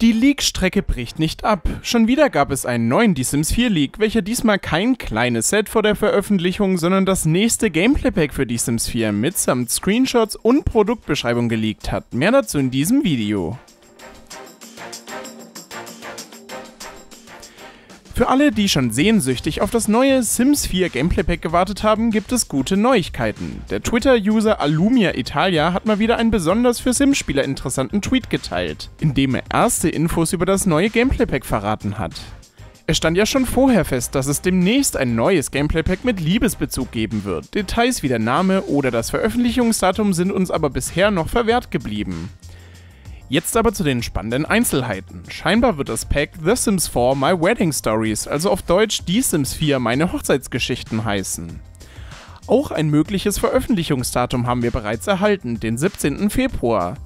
Die Leak-Strecke bricht nicht ab. Schon wieder gab es einen neuen Die Sims 4 Leak, welcher diesmal kein kleines Set vor der Veröffentlichung, sondern das nächste Gameplay-Pack für Die Sims 4 mitsamt Screenshots und Produktbeschreibung geleakt hat. Mehr dazu in diesem Video. Für alle, die schon sehnsüchtig auf das neue Sims 4 Gameplay Pack gewartet haben, gibt es gute Neuigkeiten. Der Twitter-User Alumia Italia hat mal wieder einen besonders für Sims-Spieler interessanten Tweet geteilt, in dem er erste Infos über das neue Gameplay Pack verraten hat. Es stand ja schon vorher fest, dass es demnächst ein neues Gameplay-Pack mit Liebesbezug geben wird. Details wie der Name oder das Veröffentlichungsdatum sind uns aber bisher noch verwehrt geblieben. Jetzt aber zu den spannenden Einzelheiten. Scheinbar wird das Pack The Sims 4 My Wedding Stories, also auf Deutsch Die Sims 4 Meine Hochzeitsgeschichten heißen. Auch ein mögliches Veröffentlichungsdatum haben wir bereits erhalten, den 17. Februar.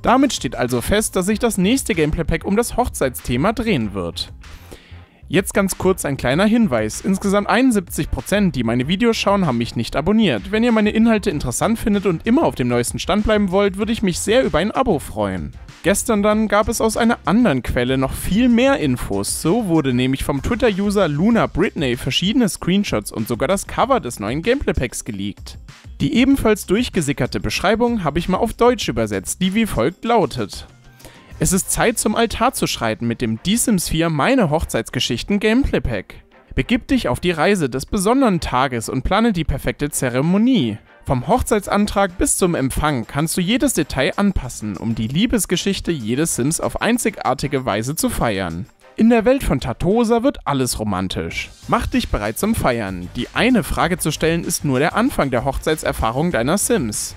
Damit steht also fest, dass sich das nächste Gameplay Pack um das Hochzeitsthema drehen wird. Jetzt ganz kurz ein kleiner Hinweis. Insgesamt 71%, die meine Videos schauen, haben mich nicht abonniert. Wenn ihr meine Inhalte interessant findet und immer auf dem neuesten Stand bleiben wollt, würde ich mich sehr über ein Abo freuen. Gestern dann gab es aus einer anderen Quelle noch viel mehr Infos. So wurde nämlich vom Twitter-User Luna Britney verschiedene Screenshots und sogar das Cover des neuen Gameplay-Packs geleakt. Die ebenfalls durchgesickerte Beschreibung habe ich mal auf Deutsch übersetzt, die wie folgt lautet. Es ist Zeit zum Altar zu schreiten mit dem Die Sims 4 Meine Hochzeitsgeschichten Gameplay Pack. Begib dich auf die Reise des besonderen Tages und plane die perfekte Zeremonie. Vom Hochzeitsantrag bis zum Empfang kannst du jedes Detail anpassen, um die Liebesgeschichte jedes Sims auf einzigartige Weise zu feiern. In der Welt von Tatosa wird alles romantisch. Mach dich bereit zum Feiern. Die eine Frage zu stellen ist nur der Anfang der Hochzeitserfahrung deiner Sims.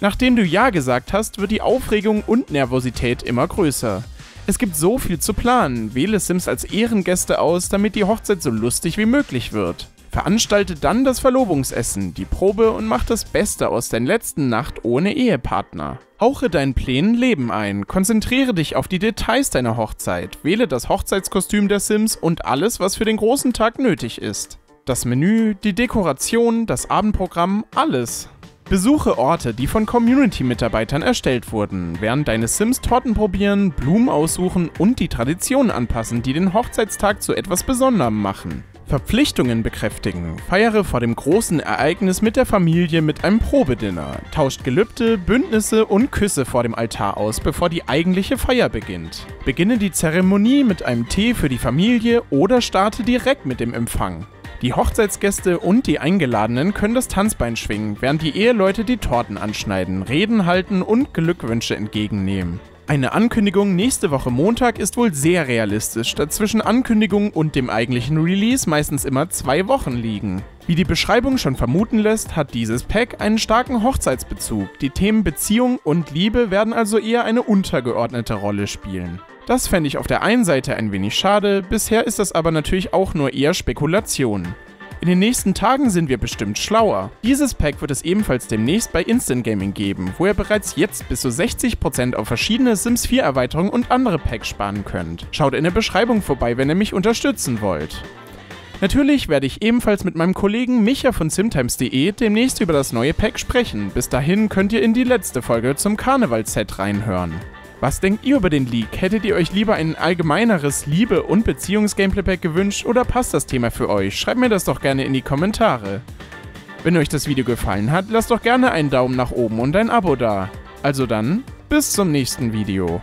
Nachdem du Ja gesagt hast, wird die Aufregung und Nervosität immer größer. Es gibt so viel zu planen, wähle Sims als Ehrengäste aus, damit die Hochzeit so lustig wie möglich wird. Veranstalte dann das Verlobungsessen, die Probe und mach das Beste aus der letzten Nacht ohne Ehepartner. Hauche deinen Plänen Leben ein, konzentriere dich auf die Details deiner Hochzeit, wähle das Hochzeitskostüm der Sims und alles, was für den großen Tag nötig ist. Das Menü, die Dekoration, das Abendprogramm, alles. Besuche Orte, die von Community-Mitarbeitern erstellt wurden, während deine Sims Torten probieren, Blumen aussuchen und die Traditionen anpassen, die den Hochzeitstag zu etwas Besonderem machen. Verpflichtungen bekräftigen. Feiere vor dem großen Ereignis mit der Familie mit einem Probedinner. Tauscht Gelübde, Bündnisse und Küsse vor dem Altar aus, bevor die eigentliche Feier beginnt. Beginne die Zeremonie mit einem Tee für die Familie oder starte direkt mit dem Empfang. Die Hochzeitsgäste und die Eingeladenen können das Tanzbein schwingen, während die Eheleute die Torten anschneiden, Reden halten und Glückwünsche entgegennehmen. Eine Ankündigung nächste Woche Montag ist wohl sehr realistisch, da zwischen Ankündigung und dem eigentlichen Release meistens immer zwei Wochen liegen. Wie die Beschreibung schon vermuten lässt, hat dieses Pack einen starken Hochzeitsbezug. Die Themen Beziehung und Liebe werden also eher eine untergeordnete Rolle spielen. Das fände ich auf der einen Seite ein wenig schade, bisher ist das aber natürlich auch nur eher Spekulation. In den nächsten Tagen sind wir bestimmt schlauer. Dieses Pack wird es ebenfalls demnächst bei Instant Gaming geben, wo ihr bereits jetzt bis zu 60% auf verschiedene Sims 4 Erweiterungen und andere Packs sparen könnt. Schaut in der Beschreibung vorbei, wenn ihr mich unterstützen wollt. Natürlich werde ich ebenfalls mit meinem Kollegen Micha von simtimes.de demnächst über das neue Pack sprechen. Bis dahin könnt ihr in die letzte Folge zum Karneval-Set reinhören. Was denkt ihr über den Leak? Hättet ihr euch lieber ein allgemeineres Liebe- und Beziehungs-Gameplay-Pack gewünscht oder passt das Thema für euch? Schreibt mir das doch gerne in die Kommentare. Wenn euch das Video gefallen hat, lasst doch gerne einen Daumen nach oben und ein Abo da. Also dann, bis zum nächsten Video.